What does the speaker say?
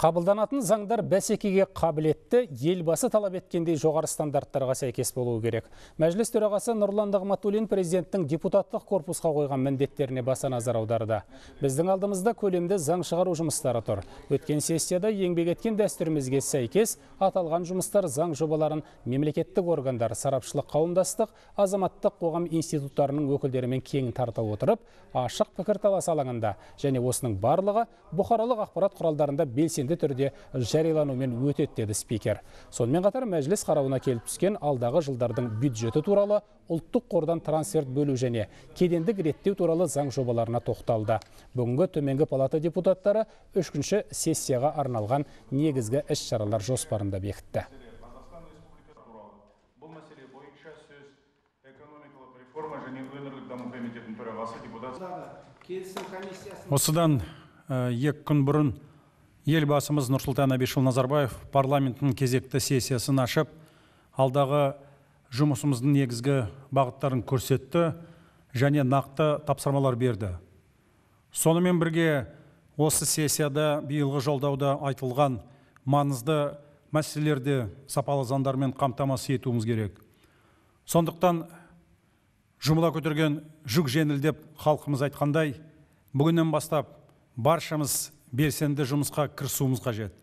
Қабылданатын заңдар бәсекеге қабілетті, елбасы талап еткендей жоғары стандарттарға сәйкес болуы керек. Мәжіліс төрағасы Нұрлан Нығматулин президенттің депутаттық корпусқа қойған міндеттеріне баса назар аударды. Біздің алдымызда көлемді заң шығару жұмыстары тұр. Өткен сессияда еңбек еткен дәстүрімізге сәйкес аталған жұмыстар заң жобаларын мемлекеттік органдар, сарапшылық қауымдастық, азаматтық қоғам институттарының өкілдерімен кең тарта отырып, ашық пікірталас алаңында және осының барлығы бұқаралық ақпарат құралдарында белсенді түрде жарияланумен өтеді деді спикер. Сонымен қатар мәжіліс қарауына келіп түскен алдағы жылдардың бюджеті туралы ұлттық қордан трансферт бөлу және кедендік реттеу туралы заң жобаларына тоқталды. Бүгінгі төменгі палата депутаттары үшінші сессияға арналған негізгі іс шаралар жоспарында бекітті. қазақстан республикасы туралы бұл мәселе бойынша сөз экономикалық реформа және өңірлік даму комитетінің төрағасы депутат келісім комиссиясы осыдан екі күн бұрын елбасымыз нұрсұлтан әбішұлы назарбаев парламенттің кезекті сессиясын ашып алдағы жұмысымыздың негізгі бағыттарын көрсетті және нақты тапсырмалар берді. Сонымен бірге осы сессияда биылғы жолдауда айтылған маңызды мәселелерді сапалы заңдармен қамтамасыз етуіміз керек. Сондықтан жұмыла көтерген жүк жеңілдеп халқымыз айтқандай бүгіннен бастап баршамыз белсенді жұмысқа кірісуіміз қажет.